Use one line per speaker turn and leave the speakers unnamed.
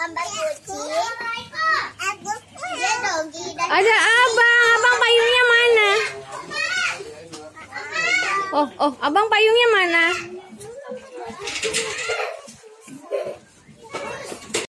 gambar kucing. Dia dogi dan
Ada abang. Abang payungnya mana? Oh, oh, abang payungnya mana?